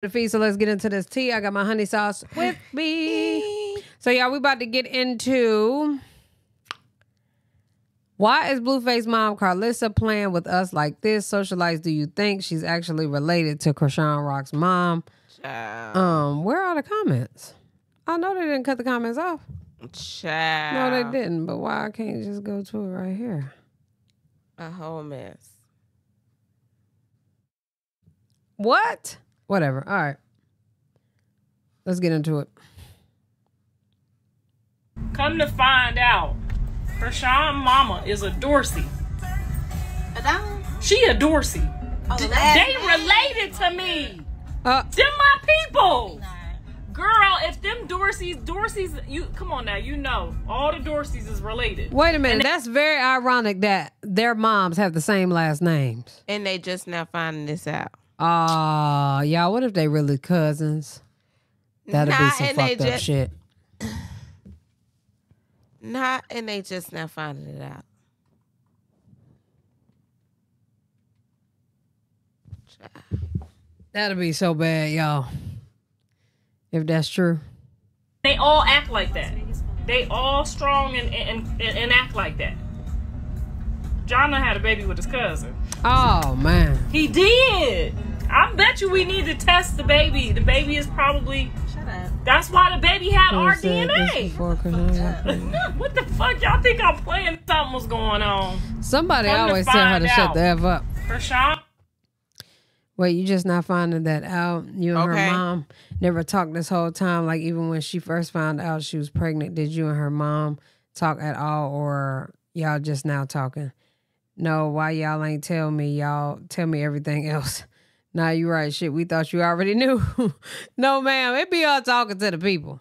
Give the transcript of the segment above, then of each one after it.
the feed. So let's get into this tea. I got my honey sauce with me. So y'all, we about to get into why is Blueface mom Carlissa playing with us like this? Socialites, do you think she's actually related to Chrisean Rock's mom? Child. Um, where are the comments? I know they didn't cut the comments off. Child. No, they didn't. But why I can't just go to it right here? A whole mess. What? Whatever. All right. Let's get into it. Come to find out, Chrisean mama is a Dorsey. She a Dorsey. They related to me. Uh, Them my people. Girl, if them Dorseys, Dorseys, you come on now, you know all the Dorseys is related. wait a minute. That's very ironic that their moms have the same last names. And they just now finding this out. Ah, y'all, what if they really cousins? That'd be Nah, some and they fucked up just- shit. Not and they just now finding it out. That'd be so bad, y'all. If that's true. They all act like that. They all strong and and, and, and act like that. John had a baby with his cousin. Oh man. He did. I bet you we need to test the baby. The baby is probably. Shut up. That's why the baby had our Who said this DNA. before what the fuck? Y'all think I'm playing? Something was going on. Somebody Come always tell her to find shut the F up. Chrisean Wait, you just not finding that out? You and Okay. her mom never talked this whole time? Like, even when she first found out she was pregnant, did you and her mom talk at all, or y'all just now talking? No, why y'all ain't tell me? Y'all tell me everything else. Nah, you right. Shit, we thought you already knew. no, ma'am. It be all talking to the people.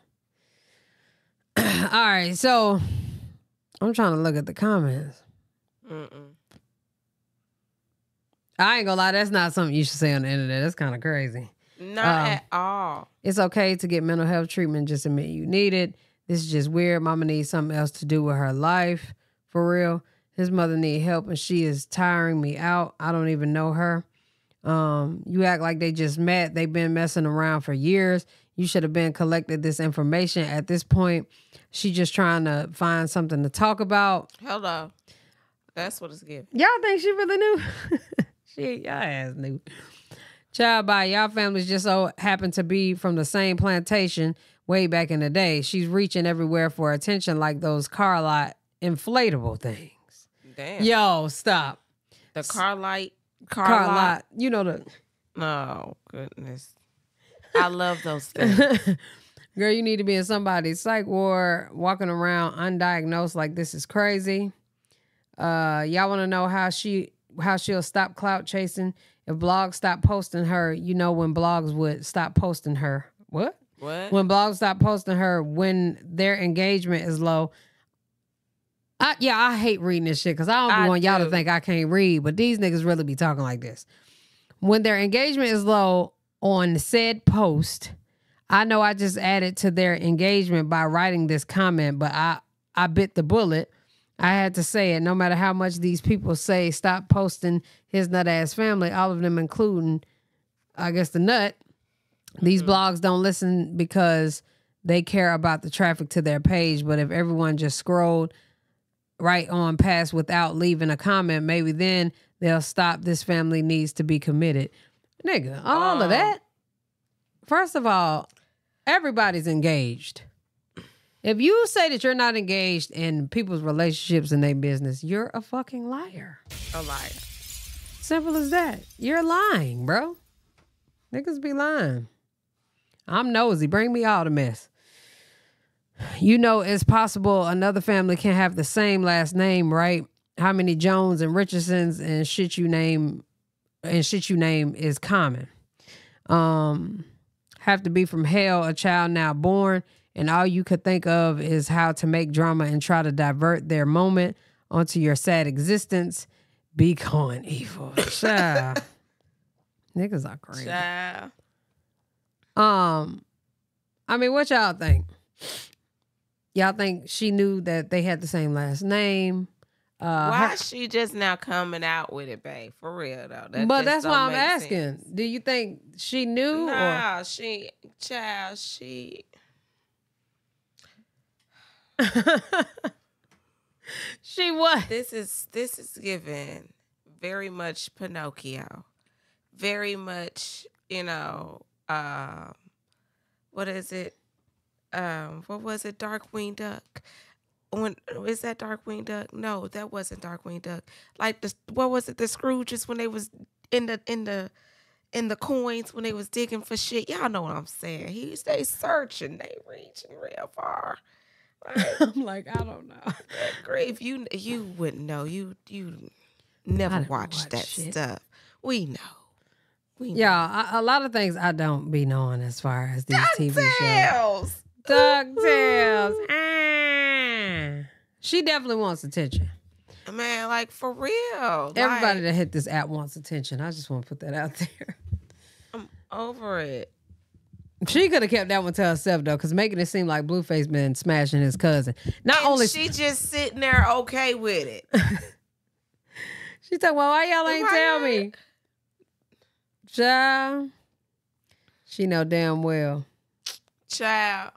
all right, so I'm trying to look at the comments. Mm-mm. I ain't gonna lie, that's not something you should say on the internet. That's kind of crazy. Not Um, at all. It's okay to get mental health treatment. Just admit you need it. This is just weird. Mama needs something else to do with her life. For real. His mother need help and she is tiring me out. I don't even know her. Um, you act like they just met. They've been messing around for years. You should have been collected this information. At this point, she just trying to find something to talk about. Hello. That's what it's giving. Y'all think she really knew? Shit, y'all ass knew. Child by y'all families just so happen to be from the same plantation way back in the day. She's reaching everywhere for attention like those car lot inflatable things. Damn. Yo, stop. The car light. Car, Car lot. lot. You know the Oh goodness. I love those things. girl, you need to be in somebody's psych ward walking around undiagnosed like this is crazy. Uh y'all wanna know how she how she'll stop clout chasing. If blogs stop posting her, you know when blogs would stop posting her. What? What? When blogs stop posting her when their engagement is low. I, yeah, I hate reading this shit because I don't I want y'all to think I can't read, but these niggas really be talking like this. When their engagement is low on said post, I know I just added to their engagement by writing this comment, but I I bit the bullet. I had to say it. No matter how much these people say stop posting his nut ass family, all of them including, I guess the nut. These mm-hmm. blogs don't listen because they care about the traffic to their page. But if everyone just scrolled right on past without leaving a comment, maybe then they'll stop. This family needs to be committed. Nigga, all of Um, that. First of all, everybody's engaged. If you say that you're not engaged in people's relationships and their business, you're a fucking liar. A liar. Simple as that. You're lying, bro. Niggas be lying. I'm nosy. Bring me all the mess. You know, it's possible another family can have the same last name, right? How many Jones and Richardsons and shit you name and shit you name is common. Um, have to be from hell, a child now born, and all you could think of is how to make drama and try to divert their moment onto your sad existence. Be going evil. Child. Niggas are crazy. Child. Um, I mean, what y'all think? Y'all think she knew that they had the same last name? Uh, Why her- is she just now coming out with it, babe? For real though. That but that's why I'm asking. sense. Do you think she knew? Or? Nah, she child, she she was. this is this is given very much Pinocchio. Very much, you know, um what is it? Um, what was it? Darkwing Duck. When is that Darkwing Duck? No, that wasn't Darkwing Duck. Like the what was it? The Scrooges when they was in the in the in the coins when they was digging for shit. Y'all know what I'm saying. He they searching, they reaching real far. I'm like, I don't know. Grief, you you wouldn't know. You you never watched watch that shit. stuff. We know. We know. Yeah, a, a lot of things I don't be knowing as far as these TV shows. DuckTales. Ah. She definitely wants attention. Man, like for real. Everybody like, that hit this app wants attention. I just want to put that out there. I'm over it. She could have kept that one to herself though, because making it seem like Blueface been smashing his cousin. Not And only she just sitting there okay with it. she said, "Well, why y'all ain't tell Right. me?" Child, she know damn well. Child.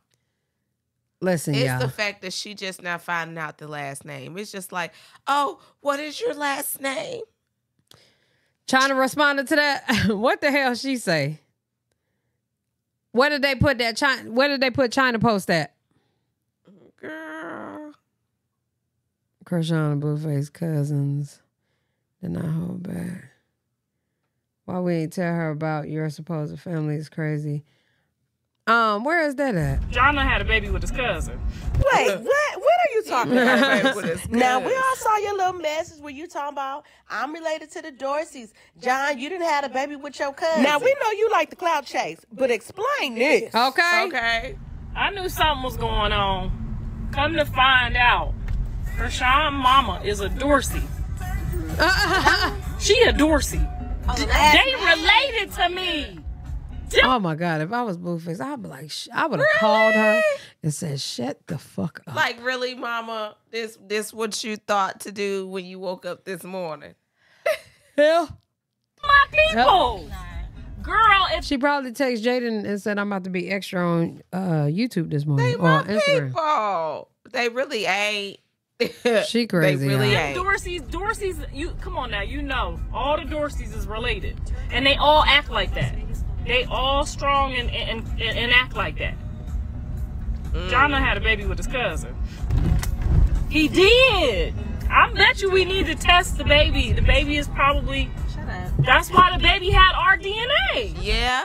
Listen, It's y'all. the fact that she just now finding out the last name. It's just like, oh, what is your last name? China responded to that. what the hell she say? Where did they put that China? Where did they put China post at? Girl. Kershaw and Blueface cousins did not hold back. Why we ain't tell her about your supposed family is crazy. Um, where is that at? Jonna had a baby with his cousin. Wait, what? What are you talking about? Baby with his Now we all saw your little message where you talking about I'm related to the Dorseys. John, you didn't have a baby with your cousin. Now we know you like the cloud chase, but explain this. Okay. Okay. I knew something was going on. Come to find out, Chrisean mama is a Dorsey. She a Dorsey. They related to me. oh my god! If I was Blueface, I'd be like, sh- I would have called her and said, "Shut the fuck up." Like really, mama, this this what you thought to do when you woke up this morning. hell. My people. Girl, if She probably texted Jaden and said, "I'm about to be extra on uh, YouTube this morning They or my Instagram." people. They really ain't. She crazy, They really ain't. Dorseys, Dorseys, you come on now, you know, all the Dorseys is related, and they all act like that. They all strong and and, and, and act like that. Jonna had a baby with his cousin. He did. I bet you we need to test the baby. The baby is probably. Shut up. That's why the baby had our DNA. Yeah.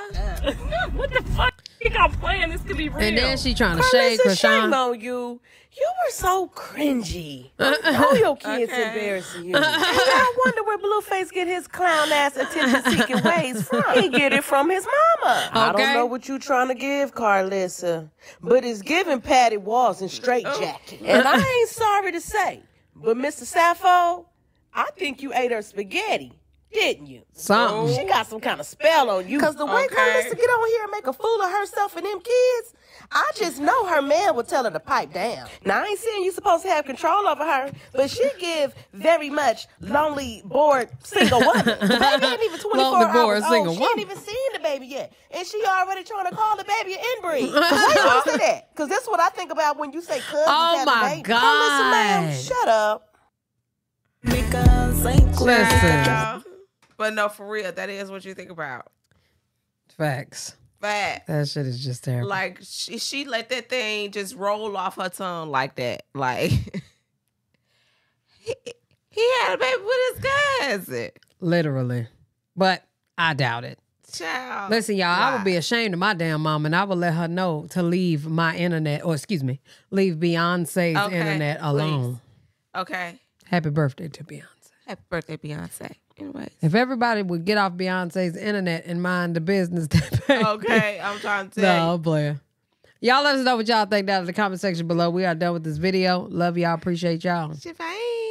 what the fuck? You got playing? This could be real. And then she trying to shade Carlissa, shame Chrisean. on you. You were so cringy. Uh-uh. All your kids Okay. embarrassing you. Uh-uh. and I wonder where Blueface get his clown ass attention seeking ways from. He get it from his mama. I don't know what you trying to give, Carlissa, but it's giving Patty Walls and straight jacket. And I ain't sorry to say, but Mr. Sappho, I think you ate her spaghetti. Didn't you? Something. She got some kind of spell on you. Cause the way Okay. Carlissa get on here and make a fool of herself and them kids, I just know her man would tell her to pipe down. Now I ain't saying you supposed to have control over her, but she give very much lonely, bored, single woman. The baby ain't even 24 Lonely, hours bored, old. single she woman. ain't even seen the baby yet. And she already trying to call the baby an inbreed. Why you say that? Cause that's what I think about when you say cousins Oh have my a baby. Carlissa, ma'am, God. shut up. Listen, Child. But no, for real, that is what you think about. facts. Fact. That shit is just terrible. Like she, she let that thing just roll off her tongue like that. Like he, he had a baby with his cousin. Literally. But I doubt it. Child. Listen, y'all, I would be ashamed of my damn mom and I would let her know to leave my internet, or excuse me, leave Beyonce's Okay, internet alone. Okay. Happy birthday to Beyonce. Happy birthday, Beyonce. Anyways. If everybody would get off Beyonce's internet and mind the business they pay. Okay, I'm trying to tell No, Blair. Y'all let us know what y'all think down in the comment section below. We are done with this video. Love y'all. Appreciate y'all. you. Bye.